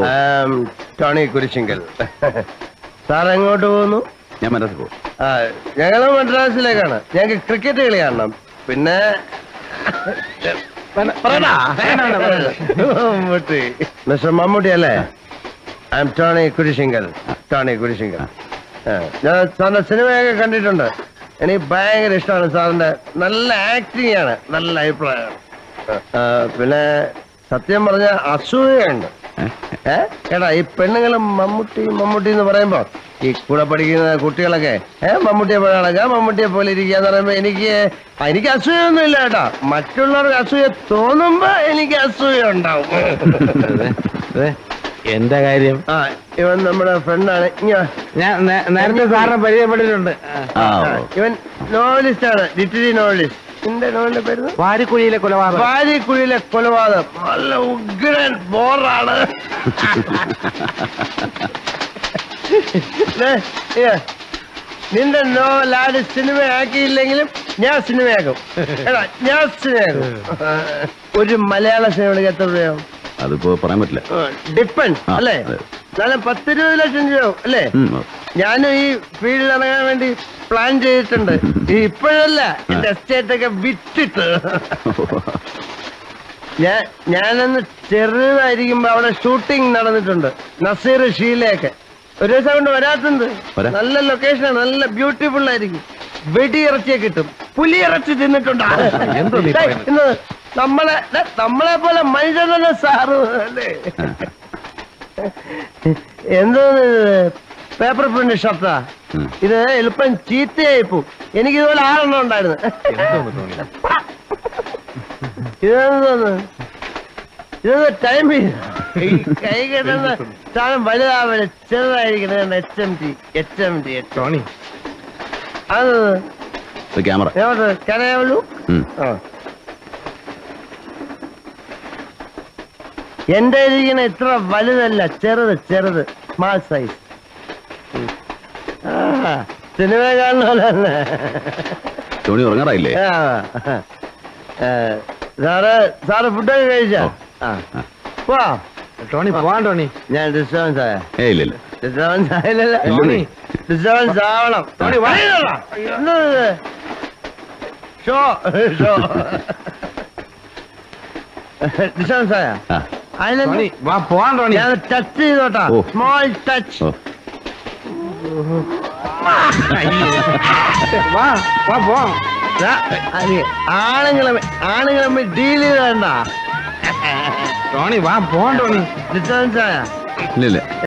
ഓ. ആം, Tony Kurisinkal. Sir എങ്ങോട്ട് പോകുന്നു? ഞാൻ മനസ്സിൽ പോകും. ആ ഞങ്ങൾ മദ്രാസിലേക്കാണ്. ഞങ്ങൾക്ക് ക്രിക്കറ്റ് കളി കാണണം. പിന്നെ പറയടാ. മമ്മൂട്ടി. മിസ്റ്റർ മമ്മൂട്ടി അല്ലേ? I am Tony Kurisinkal. Tony Kurisinkal. ആ, ഞാൻ സാറിന്റെ സിനിമയൊക്കെ കണ്ടിട്ടുണ്ട്. എനിക്ക് ഭയങ്കര ഇഷ്ടമാണ് സാറിന്റെ നല്ല ആക്ടിങ് ആണ് നല്ല അഭിപ്രായമാണ്. ആ, പിന്നെ സത്യം പറഞ്ഞ അസൂയുണ്ട് എടാ ഈ പെണ്ണുങ്ങളും മമ്മൂട്ടി മമ്മൂട്ടി എന്ന് പറയുമ്പോ ഈ കൂടെ പഠിക്കുന്ന കുട്ടികളൊക്കെ ഏ മമ്മൂട്ടിയെ പോലെ നടക്കുക മമ്മൂട്ടിയെ പോലെ ഇരിക്കുക എന്ന് പറയുമ്പോ എനിക്ക് എനിക്ക് അസൂയൊന്നും ഇല്ല ഏട്ടാ മറ്റുള്ളവർക്ക് അസൂയ തോന്നുമ്പോ എനിക്ക് അസൂയ ഉണ്ടാവും. എന്റെ കാര്യം? ആ ഇവൻ നമ്മുടെ ഫ്രണ്ടാണ്. ഞാൻ നേരത്തെ സാറിനെ പരിചയപ്പെട്ടിട്ടുണ്ട്. ഇവൻ നോവലിസ്റ്റ് ആണ് ലിറ്ററി നോവലിസ്റ്റ്. എന്റെ പേര്? വാരിക്കുഴിയിലെ കൊലപാതകം. വാരിക്കുഴിയിലെ കൊലപാതകം. നല്ല ഉഗ്രൻ ബോറാണ്. നിന്റെ നോവലാട് സിനിമ സിനിമയാക്കിയില്ലെങ്കിലും ഞാൻ സിനിമയാക്കും. എടാ ഞാൻ സിനിമയാക്കും. ഒരു മലയാള സിനിമയുടെ എത്ര രൂപയാവും? അതിപ്പോ പറയാൻ പറ്റില്ല. ഡിപ്പെൻഡ് അല്ലേ? അതെ. പത്ത് പത്തിരുപത് ലക്ഷം രൂപ അല്ലേ? ഞാൻ ഈ ഫീൽഡിൽ ഇറങ്ങാൻ വേണ്ടി പ്ലാൻ ചെയ്തിട്ടുണ്ട്. ഇപ്പോഴല്ല എന്റെ എസ്റ്റേറ്റ് ഒക്കെ വിറ്റിട്ട്. ഞാൻ ഞാനന്ന് ചെറുതായിരിക്കുമ്പോ അവിടെ ഷൂട്ടിംഗ് നടന്നിട്ടുണ്ട്. നസീർ ഷീലയൊക്കെ. ഒരു ദിവസം കൊണ്ട് വരാത്തുണ്ട്. നല്ല നല്ല ലൊക്കേഷനാണ് നല്ല ബ്യൂട്ടിഫുൾ ആയിരിക്കും. വെടിയിറച്ചിയെ കിട്ടും. തിന്നിട്ടുണ്ട്? ഡേയ്, പറയുന്നത്? ഇന്ന് നമ്മളെ നമ്മളെ പോലെ മനുഷ്യനല്ല സാറ്? അല്ലേ? എന്തോ പേപ്പർ പ്രിന്റ് ഷർട്ടാ. ഇത് എളുപ്പം ചീത്തയായി പോ എനിക്ക് ഇതുപോലെ ആറെണ്ണം ഉണ്ടായിരുന്നു. ഇതെന്തോന്ന്? ഇതൊന്ന് ടൈം കൈ കിട്ടുന്ന സാധനം വലുതാവൽ ചെറുതായിരിക്കണം H M T H M T Tony. അത് ക്യാമറ. എവിടെ കനയാവലു. ആ. എന്റെ ഇങ്ങനെ ഇത്ര വലുതല്ല ചെറുത് ചെറുത് സ്മാൾ സൈസ് സിനിമ കാണുന്ന പോലെ തന്നെ. ഉറങ്ങാറായില്ലേ. സാറ് സാറ് ഫുഡൊക്കെ കഴിച്ചാ? ആ. വാ. ടോണി പോവാൻ ടോണി. ഞാൻ ഡിസ്റ്റർബൻസ് ആയ. ഡിസ്റ്റർബൻസ് ആയില്ലല്ലോ. ടോണി ഡിസ്റ്റർബൻസ് ആവണം. ടോണി. Show show. ഡിസ്റ്റർബൻസ് ആയ? ആ. അതിലെന്താ വാ പോവാൻ ടോണി ഞാൻ ടച്ച് ചെയ്തോട്ടാ. ഓ. സ്മോൾ ടച്ച് ഓ. വാ വാ പോവാം ആണുങ്ങളെ ആണുങ്ങളെ ഡീൽ ചെയ്ത് വേണ്ട ടോണി വാ പോവാൻ ടോണി ഡിസ്റ്റർബൻസ് ആയ? ഇല്ല ഇല്ല